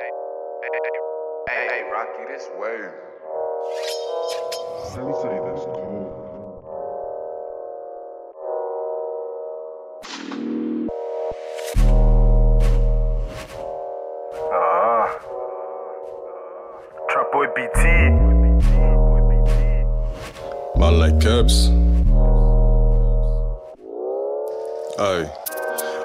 Hey, hey, Rocky, this way. Sally say that's cold. Ah. Trap boy BT. Man like Kebz. Aye.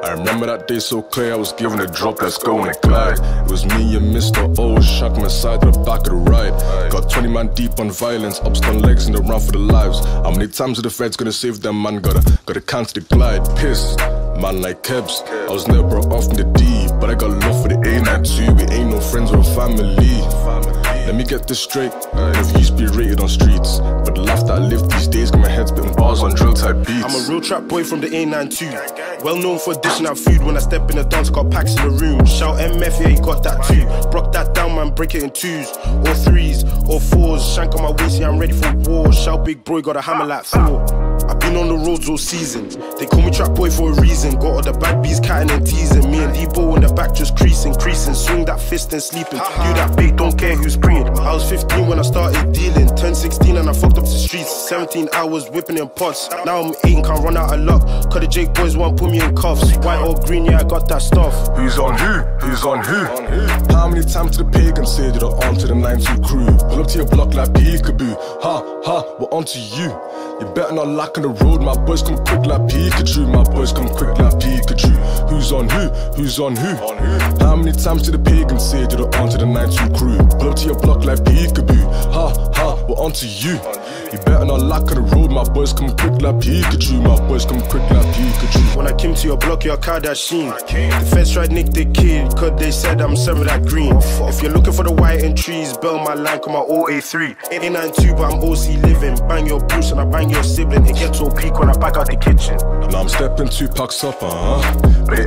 I remember that day so clear, I was given a drop, let's go a glide. It was me and Mr. O, shot my side to the back of the ride. Got 20 man deep on violence, ups on legs in the run for the lives. How many times are the feds gonna save them, man? Gotta, gotta cancel the glide. Pissed, man like Kebz. I was never brought off from the D, but I got love for the A92. We ain't no friends or family. Let me get this straight. I used to be rated on streets, but the life that I live these days got my head spitting bars on drill type beats. I'm a real trap boy from the A92. Well known for dishing out food when I step in the dance, got packs in the room. Shout MF, yeah, you got that too. Brock that down, man, break it in twos, or threes, or fours. Shank on my waist, yeah, I'm ready for war. Shout big boy, got a hammer like Thor. I've been on the roads all season. They call me trap boy for a reason. Got all the bad bees catting and teasing. Me and Debo in the back just creasing, creasing. Swing that fist and sleeping. You that big, don't care who's preying. I was 15 when I started dealing. Turned 16 and I fucked up the streets. 17 hours whipping in pots. Now I'm 8 and can't run out of luck. Cause the Jake boys won't put me in cuffs. White or green, yeah, I got that stuff. Who's on who? Who's on who? How many times did the pagans say that I'm on to the 92 crew? Pull up to your block like peekaboo. Ha ha, we're on to you. You better not lack on the road. My boys come quick like Pikachu. My boys come quick like Pikachu. Who's on who? Who's on who? How many times did the pagans say I'm on to the 92 crew? Up to your block like peekaboo. Ha ha, we're on to you. You better not lack on the road. My boys come quick like Pikachu. My boys come quick like Pikachu. When I came to your block, your car that sheen. The feds tried nick the kid, cause they said I'm serving that green. If you're looking for the white and trees, bell my line, come out 083. 892, but I'm OC living. Bang your boots and I bang your sibling. It gets to a peak when I back out the kitchen. Now I'm stepping two packs up, uh huh. But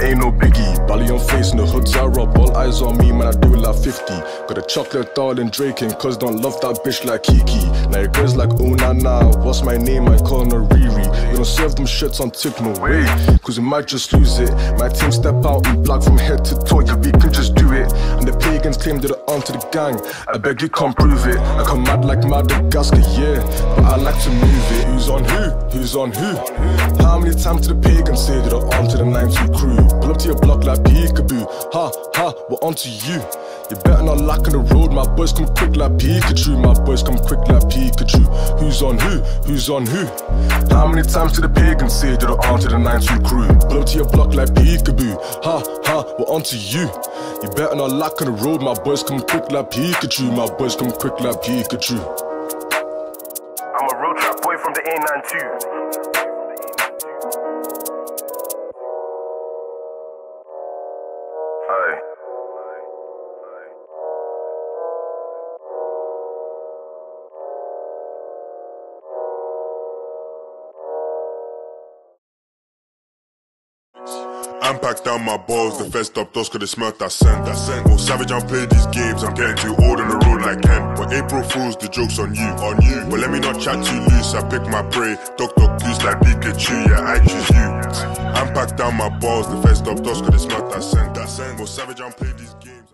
on face, no hoods I rob. All eyes on me, man, I do it like 50. Got a chocolate darling Draking, cause don't love that bitch like Kiki. Now your girls like, oh nah nah, what's my name? I call her Riri. We don't serve them shits on tip, no way. Eh? Cause we might just lose it. My team step out and block from head to toe, yeah, we can just do it. And the pagans claim they're onto the gang. I beg you come prove it. I come mad like Madagascar, yeah. But I like to move it. Who's on who? Who's on who? How many times did the pagans say they're onto the 92 crew? To your block like peekaboo. Ha ha, we're onto you. You better not lack on the road. My boys come quick like Pikachu. My boys come quick like Pikachu. Who's on who? Who's on who? How many times did the pagans say that they're onto the 92 crew? Blow to your block like Peekaboo. Ha ha, we're onto you. You better not lack on the road. My boys come quick like Pikachu. My boys come quick like Pikachu. I'm a real trap boy from the A92. I'm packed down my balls, the fed stopped us cause they smelt that scent, that scent. Savage, I'm playing these games, I'm getting too old on the road like hemp. But April Fools, the joke's on you, on you. But let me not chat too loose, I pick my prey, duck goose like Pikachu, yeah, I choose you. I'm packed down my balls, the fed stopped us cause they smelt that scent, that scent. Savage, I'm playing these games.